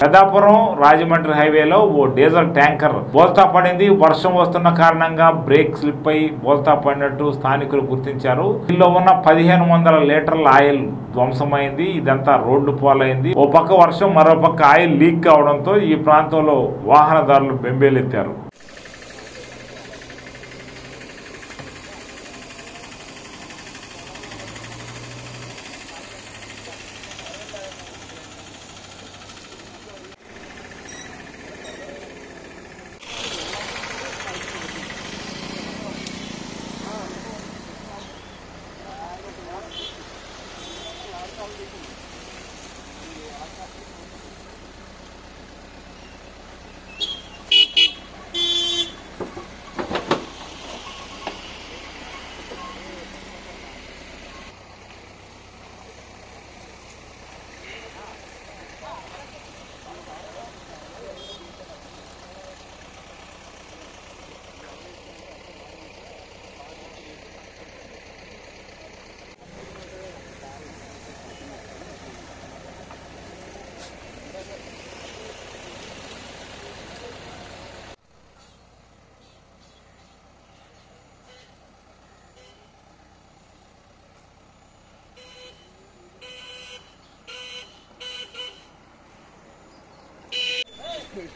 పెద్దాపురం రాజమండ్రి హైవేలో ఓ diesel tanker బోల్తా పడింది. వర్షం వస్తున్న కారణంగా బ్రేక్ స్లిప్ అయి బోల్తా పడినట్టు స్థానికులు గుర్తించారు. దీనిలో ఉన్న పదిహేను వందల లీటర్ల ఆయిల్ ధ్వంసమైంది. ఇదంతా రోడ్డు పోలైంది. ఓ పక్క వర్షం మరో పక్క ఆయిల్ లీక్ కావడంతో ఈ ప్రాంతంలో వాహనదారులు బెంబేలెత్తారు. Okay.